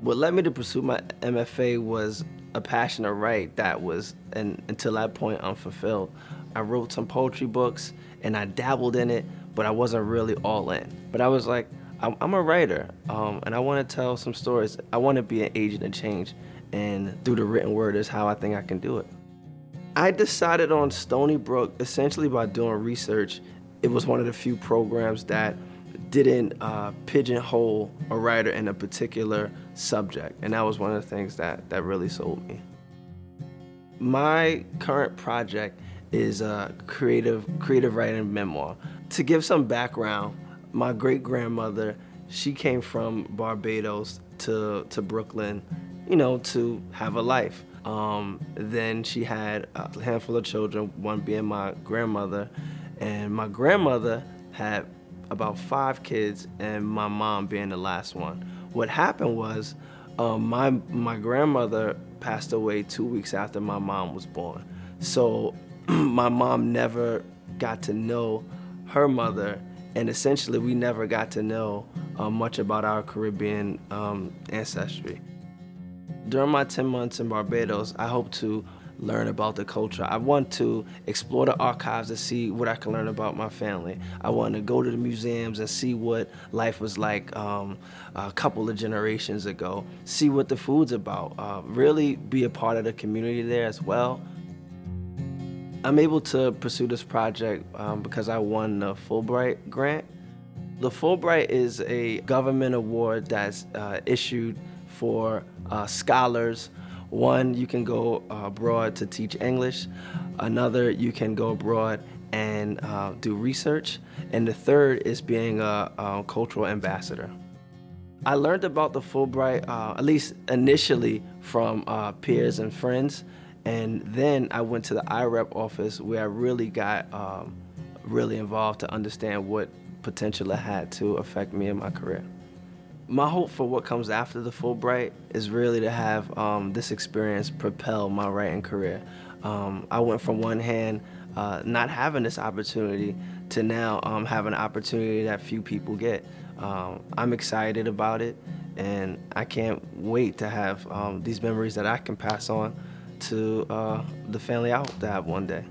What led me to pursue my MFA was a passion to write that was, and until that point, unfulfilled. I wrote some poetry books and I dabbled in it, but I wasn't really all in. But I was like, I'm, a writer um, and I want to tell some stories. I want to be an agent of change, and through the written word is how I think I can do it. I decided on Stony Brook essentially by doing research. It was one of the few programs that didn't uh, pigeonhole a writer in a particular subject, and that was one of the things that, that really sold me. My current project is a creative, creative writing memoir. To give some background, my great-grandmother, she came from Barbados to, to Brooklyn, you know, to have a life. Um, then she had a handful of children, one being my grandmother, and my grandmother had about five kids, and my mom being the last one. What happened was, um, my my grandmother passed away two weeks after my mom was born. So my mom never got to know her mother, and essentially we never got to know uh, much about our Caribbean um, ancestry. During my 10 months in Barbados, I hope to learn about the culture. I want to explore the archives and see what I can learn about my family. I want to go to the museums and see what life was like um, a couple of generations ago, see what the food's about, uh, really be a part of the community there as well. I'm able to pursue this project um, because I won the Fulbright grant. The Fulbright is a government award that's uh, issued for uh, scholars one, you can go uh, abroad to teach English. Another, you can go abroad and uh, do research. And the third is being a, a cultural ambassador. I learned about the Fulbright, uh, at least initially, from uh, peers and friends. And then I went to the IREP office where I really got um, really involved to understand what potential it had to affect me in my career. My hope for what comes after the Fulbright is really to have um, this experience propel my writing career. Um, I went from one hand uh, not having this opportunity to now um, have an opportunity that few people get. Um, I'm excited about it and I can't wait to have um, these memories that I can pass on to uh, the family I hope to have one day.